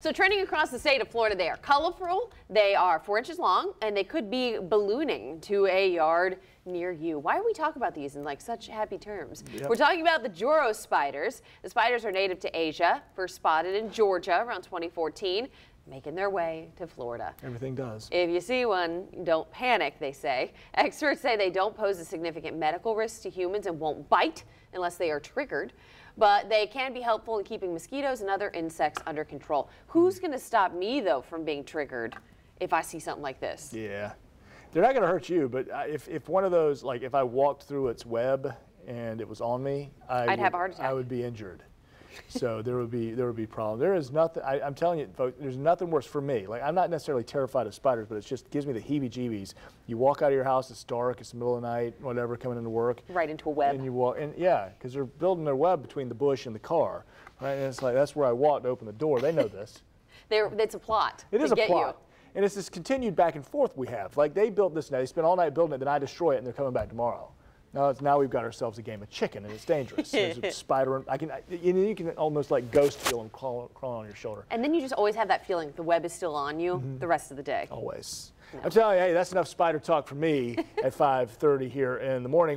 So trending across the state of Florida, they are colorful, they are four inches long, and they could be ballooning to a yard near you. Why do we talk about these in like such happy terms? Yep. We're talking about the Joro spiders. The spiders are native to Asia, first spotted in Georgia around 2014 making their way to Florida. Everything does. If you see one, don't panic, they say. Experts say they don't pose a significant medical risk to humans and won't bite unless they are triggered, but they can be helpful in keeping mosquitoes and other insects under control. Who's hmm. going to stop me, though, from being triggered if I see something like this? Yeah. They're not going to hurt you, but if, if one of those, like if I walked through its web and it was on me, I would, have a heart attack. I would be injured so there would be there would be problems. There is nothing. I, am telling you, folks, there's nothing worse for me. Like I'm not necessarily terrified of spiders, but it just gives me the heebie-jeebies. You walk out of your house, it's dark, it's the middle of the night, whatever, coming into work. Right into a web. And you walk, and yeah, because they're building their web between the bush and the car, right? And it's like that's where I walk to open the door. They know this. They're, it's a plot. It is a plot. You. And it's this continued back and forth we have. Like they built this now, they spent all night building it, then I destroy it, and they're coming back tomorrow. Now, now we've got ourselves a game of chicken, and it's dangerous. There's a spider. I can, you, you can almost like ghost feel them crawling, crawling on your shoulder. And then you just always have that feeling the web is still on you mm -hmm. the rest of the day. Always. No. I'm telling you, hey, that's enough spider talk for me at 5:30 here in the morning.